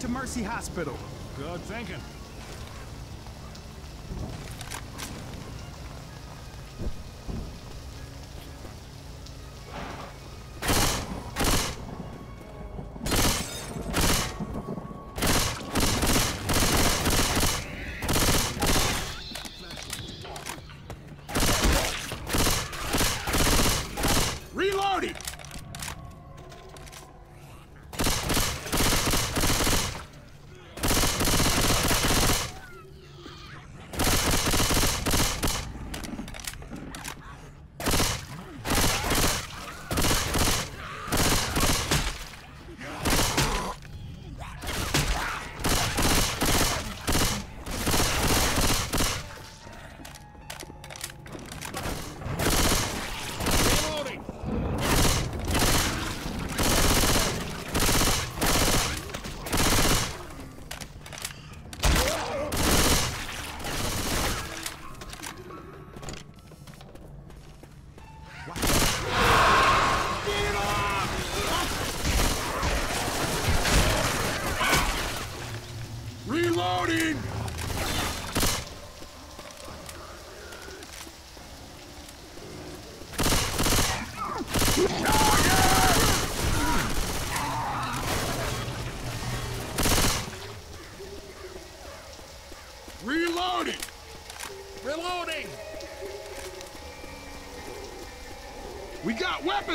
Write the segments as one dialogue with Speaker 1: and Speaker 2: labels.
Speaker 1: to Mercy Hospital.
Speaker 2: Good thinking.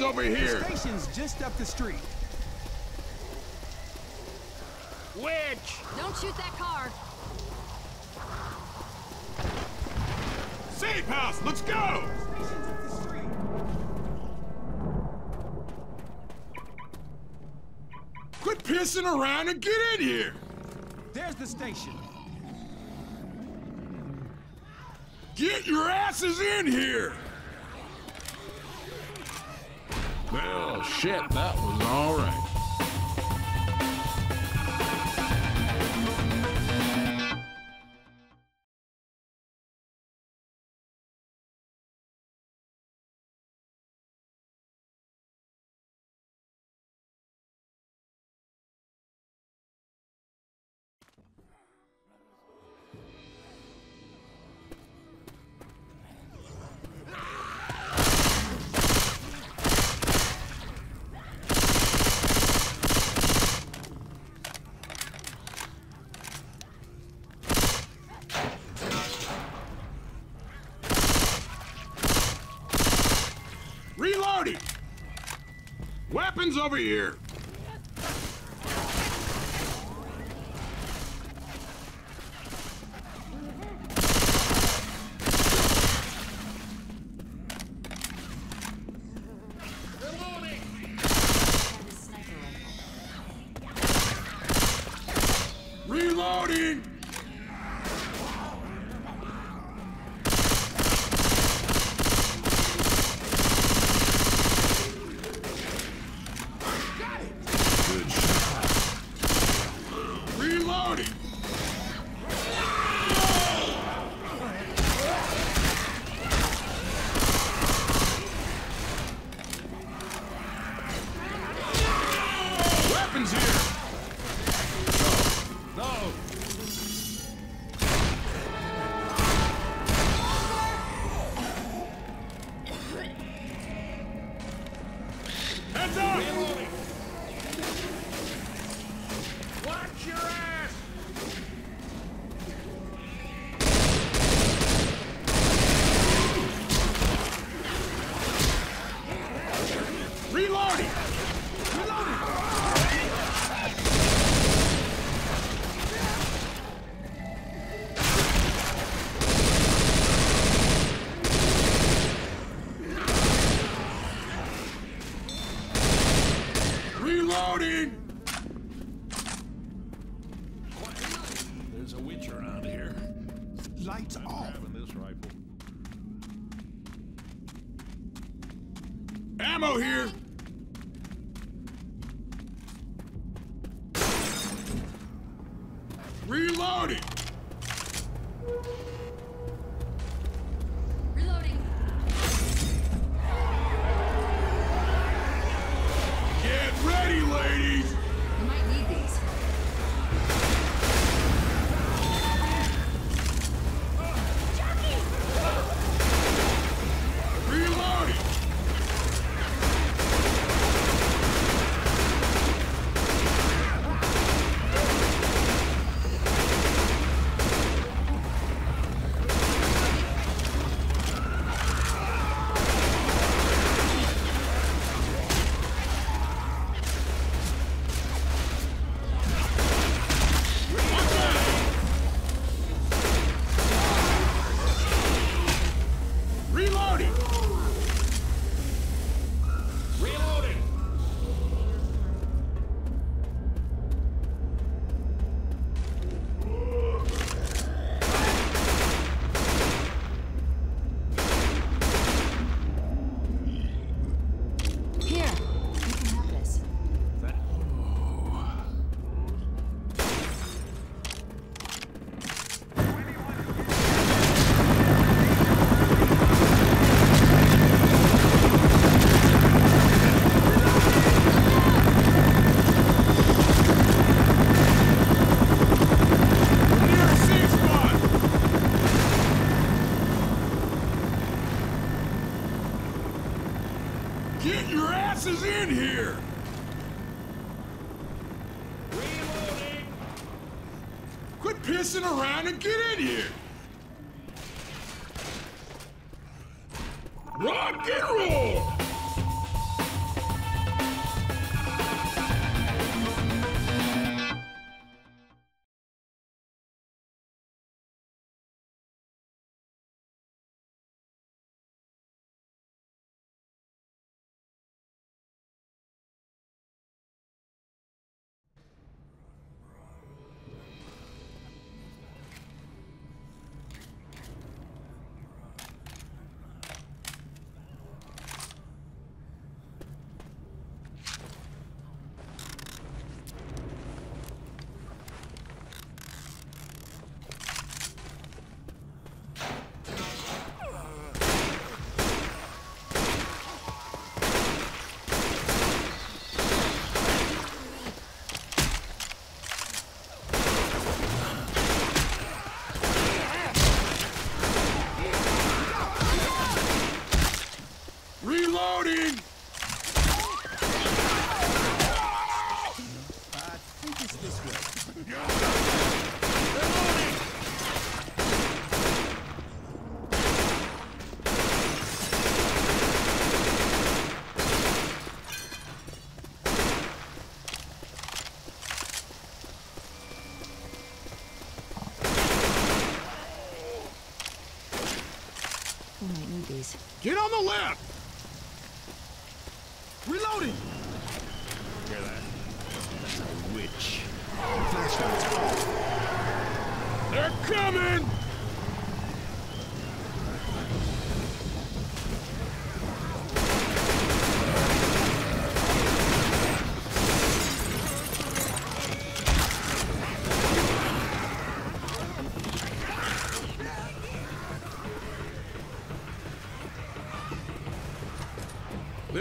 Speaker 3: Got over here!
Speaker 1: The station's just up the street.
Speaker 2: Witch!
Speaker 4: Don't shoot that car.
Speaker 3: Safe house, let's go!
Speaker 1: Station's up the street.
Speaker 3: Quit pissing around and get in here!
Speaker 1: There's the station.
Speaker 3: Get your asses in here!
Speaker 2: Well, shit, that was all right.
Speaker 3: Reloading! Weapons over here! Reloading! Rock and roll!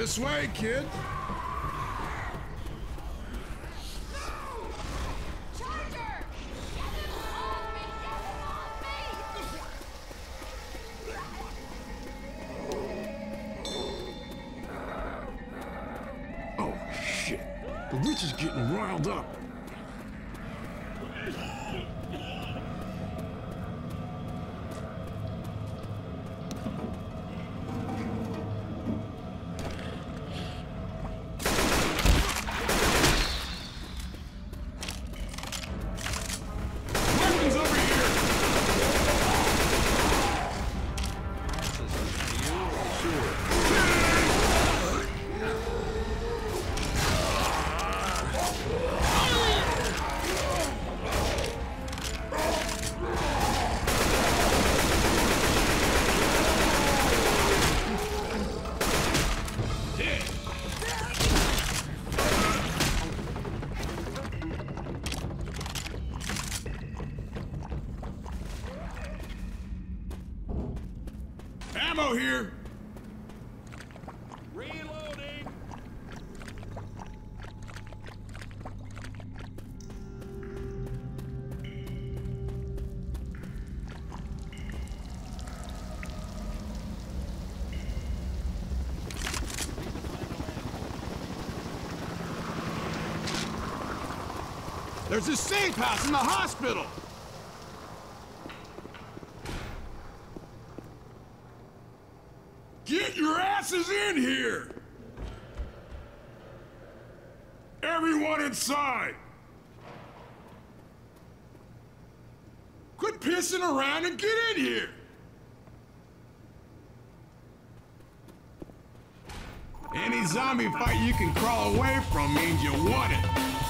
Speaker 5: This way,
Speaker 3: kid. Ammo There's a safe house in the hospital! Get your asses in here! Everyone inside! Quit pissing around and get in here! Any zombie fight you can crawl away from means you won it.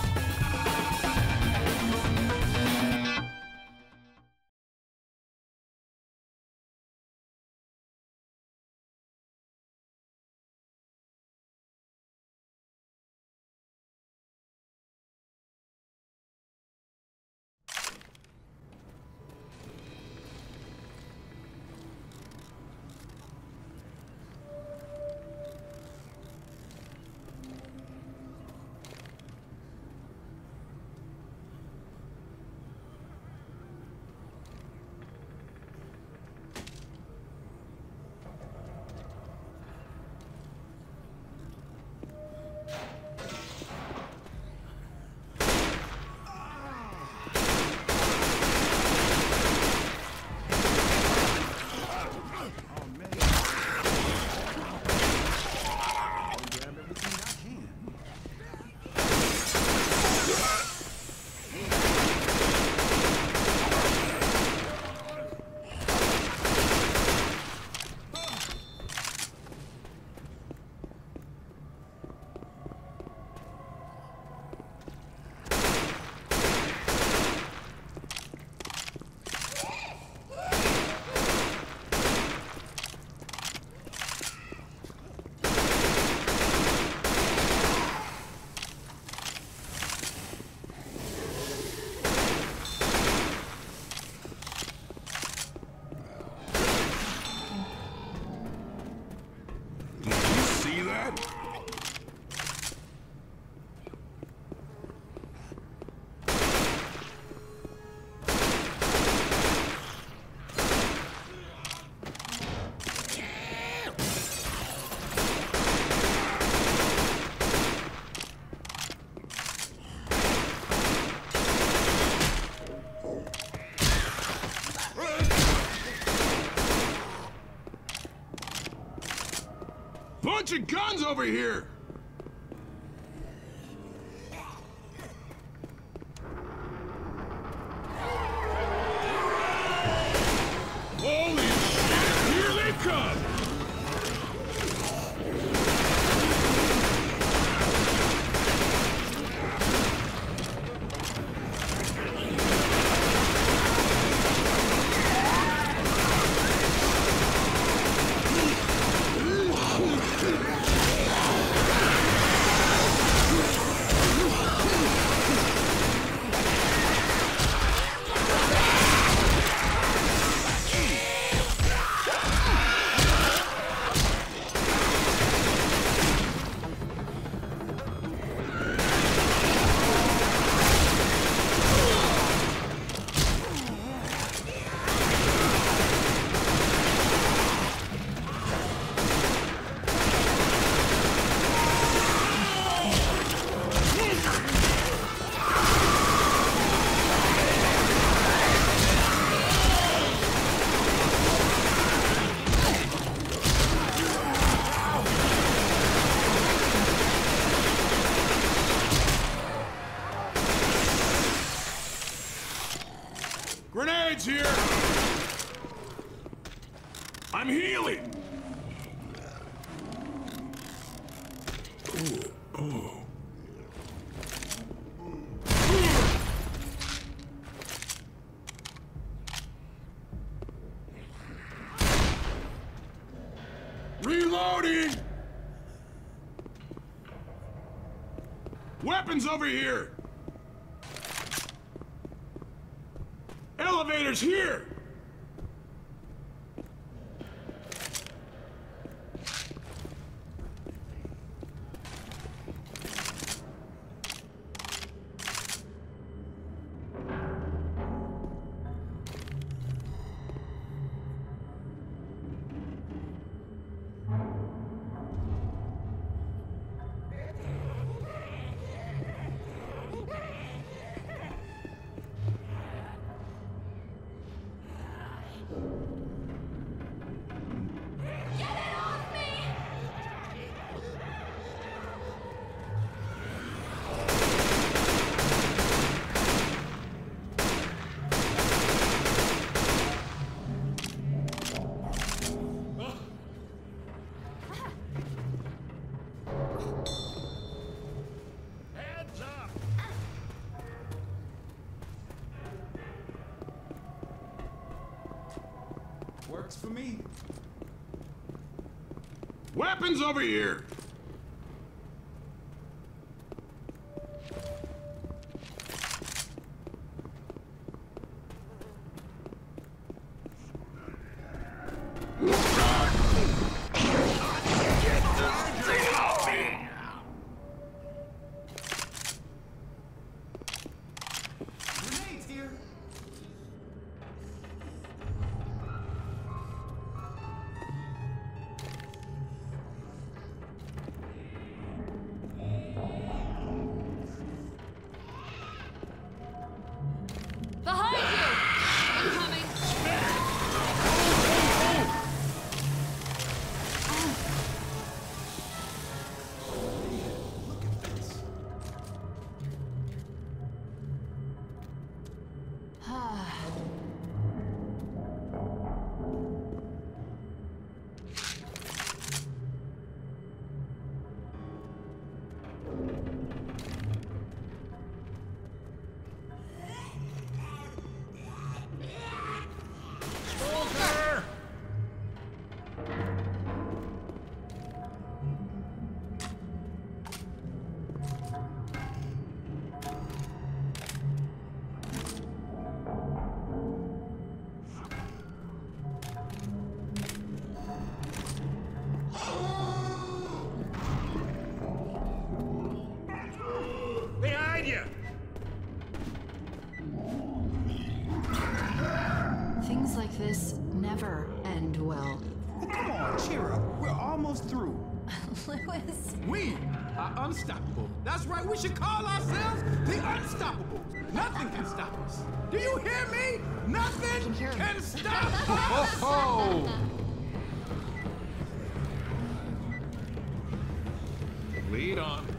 Speaker 3: Bunch of guns over here! Holy shit! Here they come! Weapons over here!
Speaker 6: Me.
Speaker 3: Weapons over here!
Speaker 1: Unstoppable. That's right, we should call ourselves the Unstoppable. Nothing can stop us. Do you hear me? Nothing
Speaker 4: can
Speaker 1: can stop us.
Speaker 2: Lead on.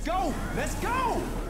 Speaker 1: Let's go! Let's go!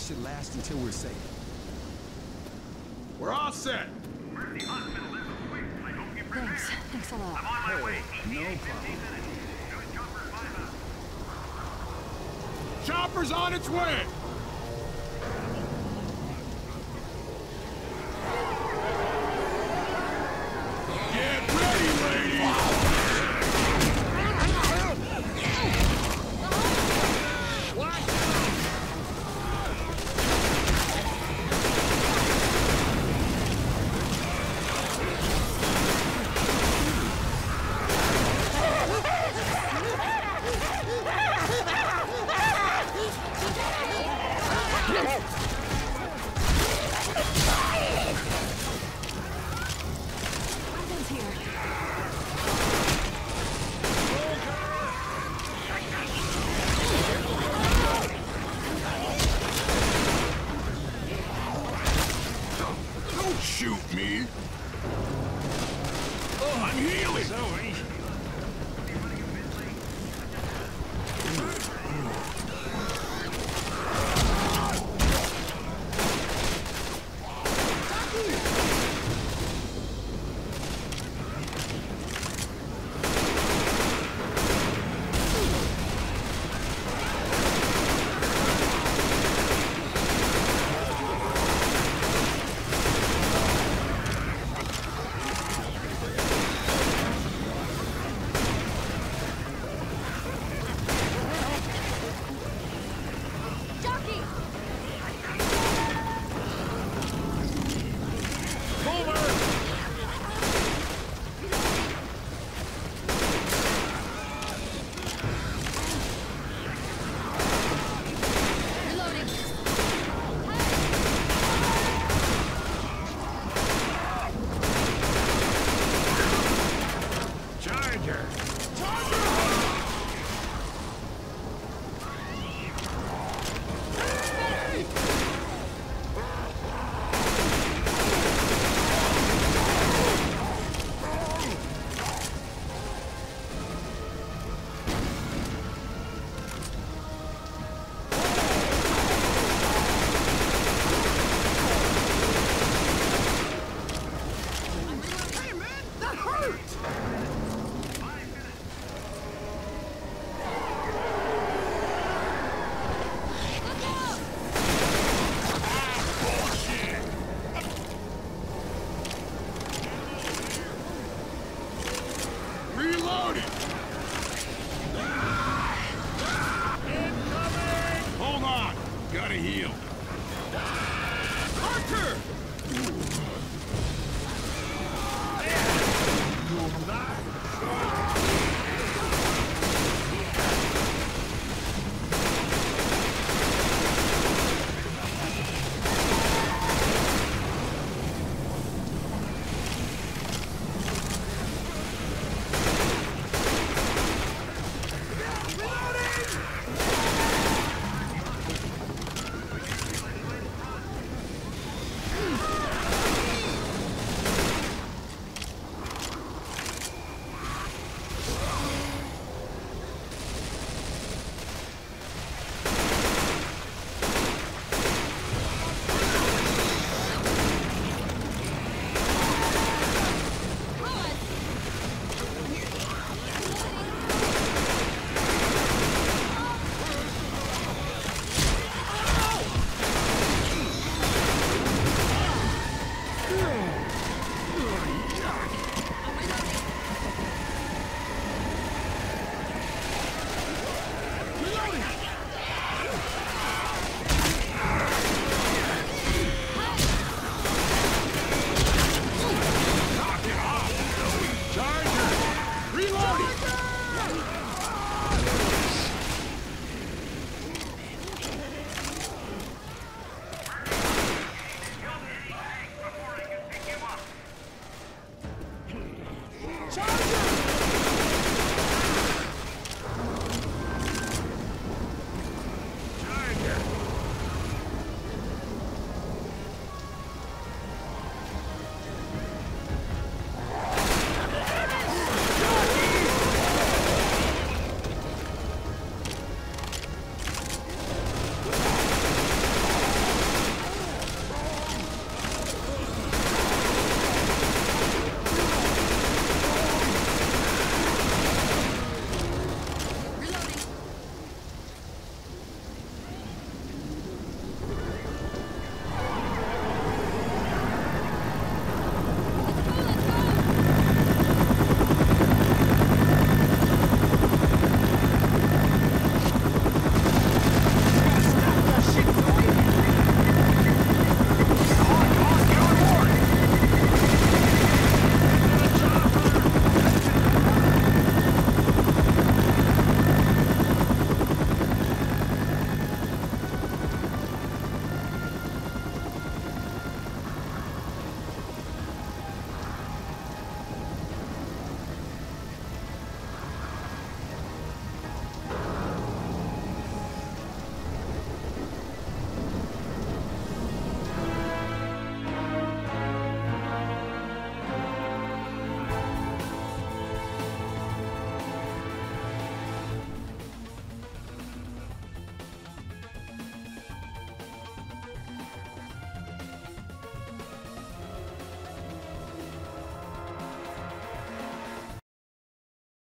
Speaker 1: This should last until we're safe.
Speaker 3: We're all set.
Speaker 4: Thanks. Thanks a lot.
Speaker 3: I'm on my way.
Speaker 7: no Chopper's on its
Speaker 3: way.